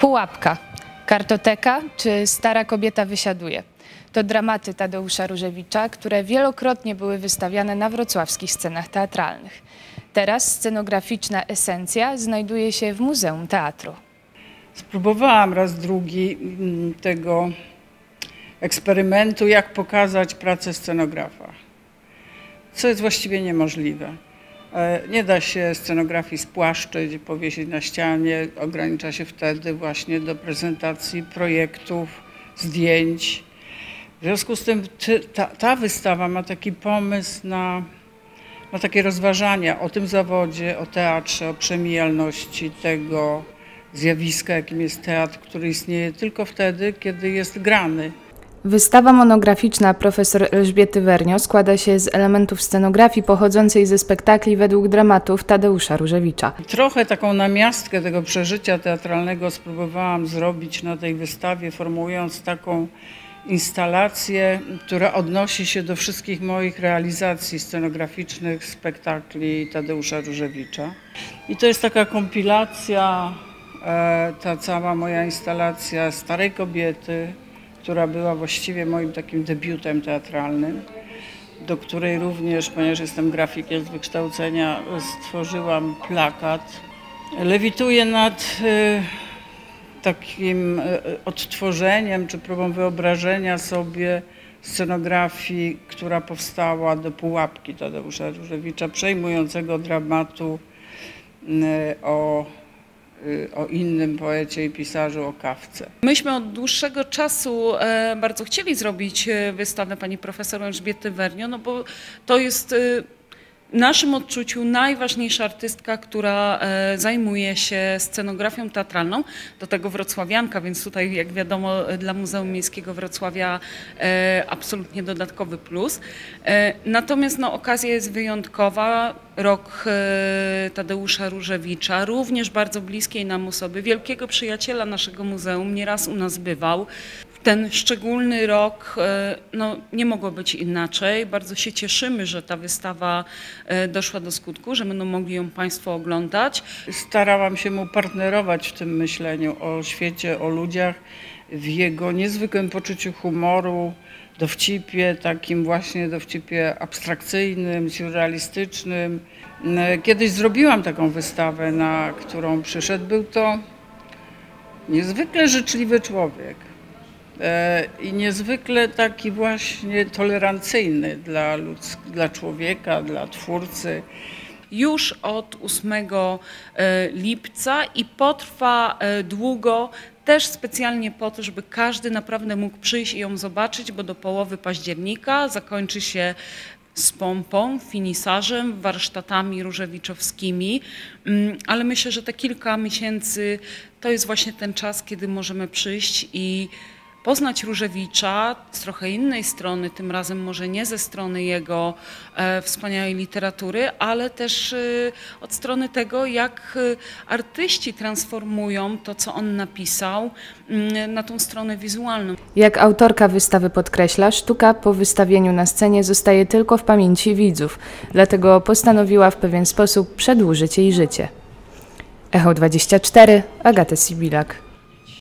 Pułapka, kartoteka czy stara kobieta wysiaduje. To dramaty Tadeusza Różewicza, które wielokrotnie były wystawiane na wrocławskich scenach teatralnych. Teraz scenograficzna esencja znajduje się w Muzeum Teatru. Spróbowałam raz drugi mm, tego eksperymentu, jak pokazać pracę scenografa, co jest właściwie niemożliwe. E, nie da się scenografii spłaszczyć, powiesić na ścianie. Ogranicza się wtedy właśnie do prezentacji projektów, zdjęć. W związku z tym ta, ta wystawa ma taki pomysł na, na takie rozważania o tym zawodzie, o teatrze, o przemijalności tego zjawiska, jakim jest teatr, który istnieje tylko wtedy, kiedy jest grany. Wystawa monograficzna profesor Elżbiety Wernio składa się z elementów scenografii pochodzącej ze spektakli według dramatów Tadeusza Różewicza. Trochę taką namiastkę tego przeżycia teatralnego spróbowałam zrobić na tej wystawie, formułując taką instalację, która odnosi się do wszystkich moich realizacji scenograficznych spektakli Tadeusza Różewicza. I to jest taka kompilacja, e, ta cała moja instalacja Starej Kobiety, która była właściwie moim takim debiutem teatralnym, do której również, ponieważ jestem grafikiem z wykształcenia, stworzyłam plakat. Lewituję nad y, takim y, odtworzeniem czy próbą wyobrażenia sobie scenografii, która powstała do Pułapki Tadeusza Różewicza, przejmującego dramatu y, o o innym poecie i pisarzu, o kawce. Myśmy od dłuższego czasu e, bardzo chcieli zrobić e, wystawę pani profesor Elżbiety Wernio, no bo to jest y, naszym odczuciu najważniejsza artystka, która e, zajmuje się scenografią teatralną, do tego wrocławianka, więc tutaj jak wiadomo dla Muzeum Miejskiego Wrocławia e, absolutnie dodatkowy plus. E, natomiast no, okazja jest wyjątkowa. Rok Tadeusza Różewicza, również bardzo bliskiej nam osoby, wielkiego przyjaciela naszego muzeum, nieraz u nas bywał ten szczególny rok e, no, nie mogło być inaczej. Bardzo się cieszymy, że ta wystawa e, doszła do skutku, że będą mogli ją Państwo oglądać. Starałam się mu partnerować w tym myśleniu o świecie, o ludziach, w jego niezwykłym poczuciu humoru, dowcipie, takim właśnie dowcipie abstrakcyjnym, surrealistycznym. E, kiedyś zrobiłam taką wystawę, na którą przyszedł. Był to niezwykle życzliwy człowiek i niezwykle taki właśnie tolerancyjny dla, ludzk- dla człowieka, dla twórcy. Już od 8 e, lipca i potrwa e, długo, też specjalnie po to, żeby każdy naprawdę mógł przyjść i ją zobaczyć, bo do połowy października zakończy się z pompą, finisarzem, warsztatami różewiczowskimi, mm, ale myślę, że te kilka miesięcy to jest właśnie ten czas, kiedy możemy przyjść i poznać Różewicza z trochę innej strony, tym razem może nie ze strony jego e, wspaniałej literatury, ale też e, od strony tego, jak e, artyści transformują to, co on napisał, mm, na tą stronę wizualną. Jak autorka wystawy podkreśla, sztuka po wystawieniu na scenie zostaje tylko w pamięci widzów, dlatego postanowiła w pewien sposób przedłużyć jej życie. Echo 24, Agata Sibilak.